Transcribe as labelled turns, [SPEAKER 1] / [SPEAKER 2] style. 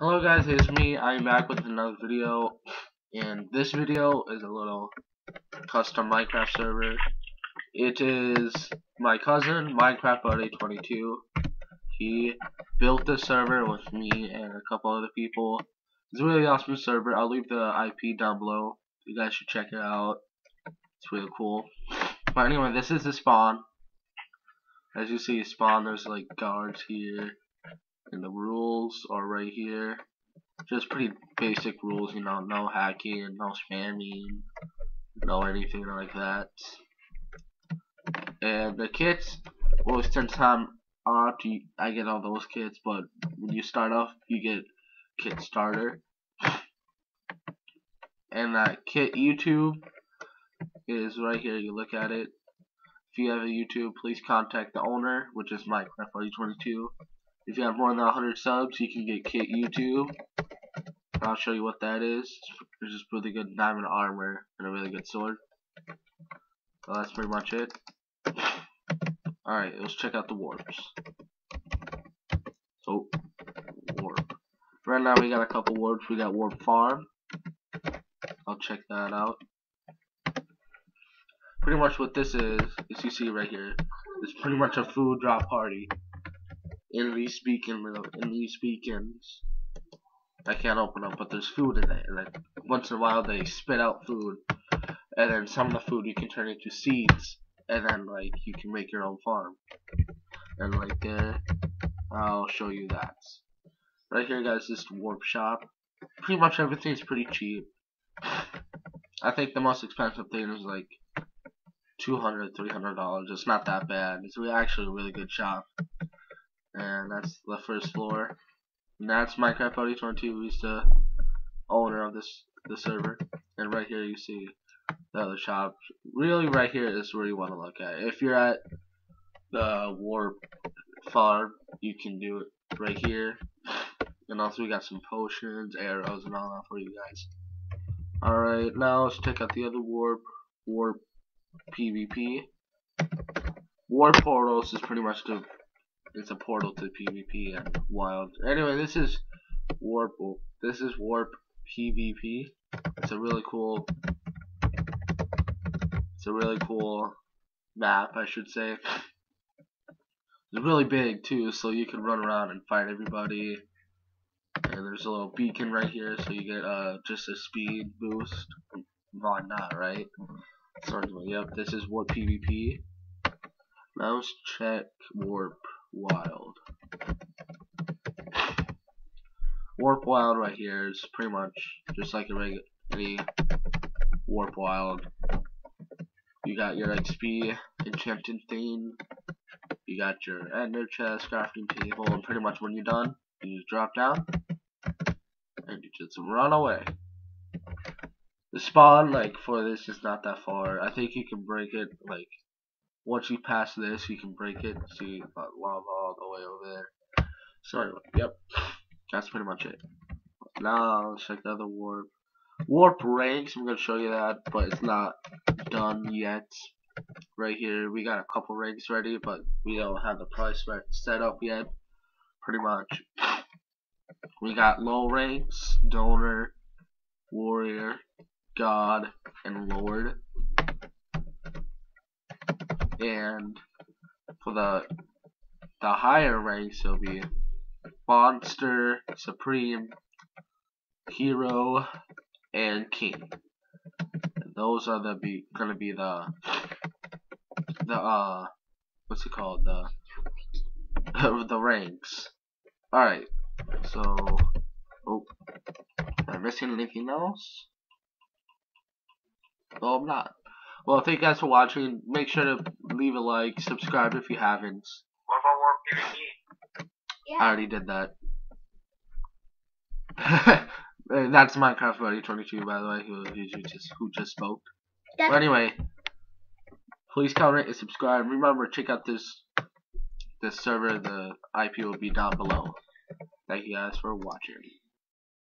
[SPEAKER 1] Hello guys, it's me. I'm back with another video, and this video is a little custom Minecraft server. It is my cousin, Minecraft Buddy 22. He built this server with me and a couple other people. It's a really awesome server. I'll leave the IP down below. You guys should check it out. It's really cool. But anyway, this is the spawn. As you see, spawn, there's like guards here and the rules are right here. Just pretty basic rules, you know, no hacking, no spamming, no anything like that. And the kits, well, since time off, I get all those kits, but when you start off, you get kit starter. And that kit YouTube is right here. You look at it. If you have a YouTube, please contact the owner, which is Mike Minecraft22. If you have more than 100 subs, you can get Kit YouTube. I'll show you what that is. It's just really good diamond armor and a really good sword. So that's pretty much it. Alright, let's check out the warps. So, warp. Right now we got a couple warps. We got warp farm. I'll check that out. Pretty much what this is, as you see right here, is pretty much a food drop party in these beacon in these beacons. I can't open them, but there's food in it, and like once in a while they spit out food, and then some of the food you can turn into seeds, and then like you can make your own farm. And right there, uh, I'll show you that. Right here, guys, this warp shop. Pretty much everything's pretty cheap. I think the most expensive thing is like 200 $300. It's not that bad. It's actually a really good shop and that's the first floor. And that's Minecraft Buddy 22, who's the owner of this the server. And right here you see the other shop. Really, right here is where you want to look at. If you're at the warp farm, you can do it right here. And also we got some potions, arrows, and all that for you guys. Alright, now let's check out the other warp, warp PvP. Warp portals is pretty much the it's a portal to PvP and wild. Anyway, this is warp. This is warp PvP. It's a really cool. It's a really cool map, I should say. It's really big too, so you can run around and fight everybody. And there's a little beacon right here, so you get uh just a speed boost. Why not, right? Sorry, yep, this is warp PvP. Mouse check warp Wild. Warp Wild right here is pretty much just like a regular Warp Wild. You got your XP enchanting thing. You got your ender chest, crafting table, and pretty much when you're done, you just drop down and you just run away. The spawn, like, for this is not that far. I think you can break it, like, once you pass this, you can break it. See that lava all the way over there. So yep, that's pretty much it. Now let's check the other warp. Warp ranks. I'm gonna show you that, but it's not done yet. Right here, we got a couple ranks ready, but we don't have the price set up yet. Pretty much. We got low ranks, donor, warrior, god, and lord and for the the higher ranks it'll be monster, supreme, hero, and king. And those are the be gonna be the the uh what's it called the the ranks. All right, so oh, am I missing anything else? Oh, I'm not. Well, thank you guys for watching. Make sure to leave a like, subscribe if you haven't.
[SPEAKER 2] What about Warp PvP?
[SPEAKER 1] Yeah. I already did that. That's Minecraft Buddy 22, by the way, who, who just who just spoke. But anyway, please comment and subscribe. Remember, check out this this server. The IP will be down below. Thank you guys for watching.